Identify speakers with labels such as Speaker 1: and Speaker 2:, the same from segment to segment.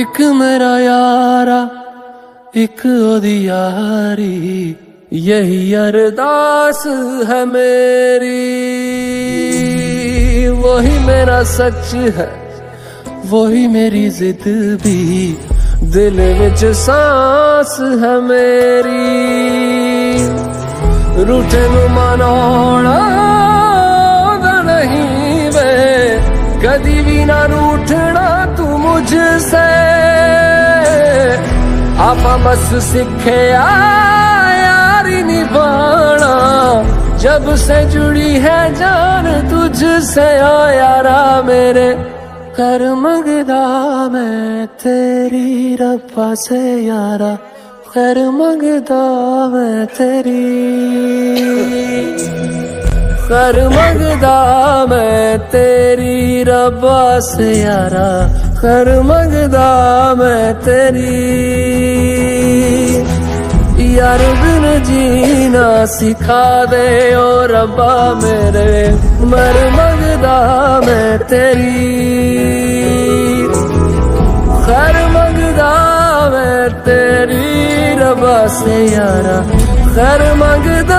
Speaker 1: ਇੱਕ ਮੇਰਾ ਯਾਰਾ ਇੱਕ ਉਹਦੀ ਯਾਰੀ यही अरदास है मेरी वही मेरा सच है वही मेरी जिद भी दिल विच सांस है मेरी रूठे नु मनाउणा ਉਹਦਾ नहीं वे कदी भी ना रूठना तू मुझसे आपा बस सीखे यारी निभाना। जब से जुड़ी है जान, तुझसे ओ यारा मेरे। कर मंगदा मैं, तेरी रब्बा से यारा। कर मंगदा मैं, तेरी। कर मंगदा मैं, तेरी रब्बा से यारा। कर मंगदा मैं तेरी। यार बिन जीना सिखा दे ओ रब्बा मेरे। मर मंगदा मैं तेरी। खैर मंगदा मैं तेरी रब्बा से यारा। खैर मंगदा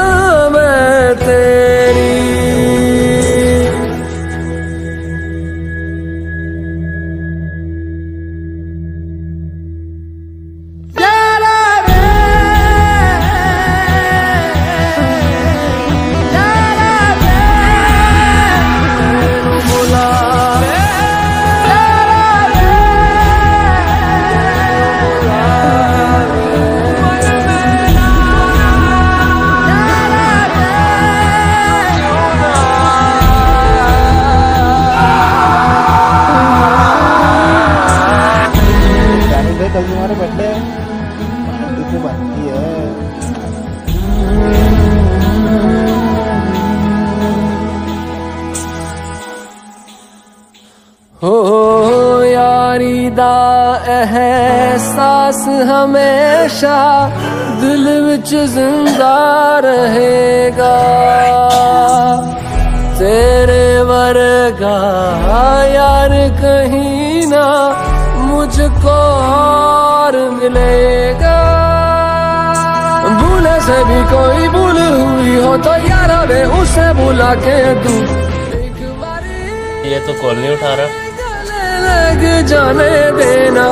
Speaker 2: तुम्हारा बर्थडे है। बनती है।
Speaker 1: हो यारी एहसास हमेशा दिल विच ज़िंदा रहेगा। तेरे वर्गा यार कहीं ना मुझको और मिलेगा। भूले से भी कोई भूल हुई हो तो यारा वे उसे बुला के तू बारी
Speaker 3: ये तो कॉल नहीं उठा रहा।
Speaker 1: लग जाने देना।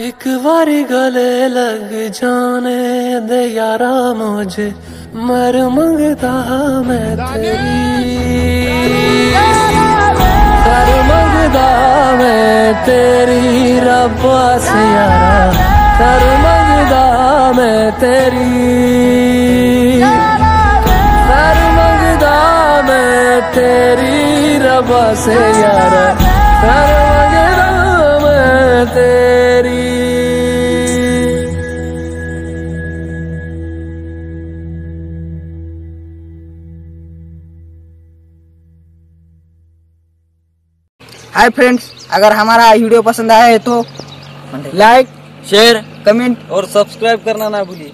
Speaker 1: एक बारी गले लग जाने दे यारा मुझे मर मंगता मैं तेरी। तेरी रब्बा से यारा, कर मंगदा मैं तेरी। कर मंगदा मैं तेरी रब्बा से यारा, कर मंगदा मैं तेरी।
Speaker 2: हाय फ्रेंड्स अगर हमारा वीडियो पसंद आया है तो लाइक
Speaker 3: शेयर
Speaker 2: कमेंट
Speaker 3: और सब्सक्राइब करना ना भूलिए।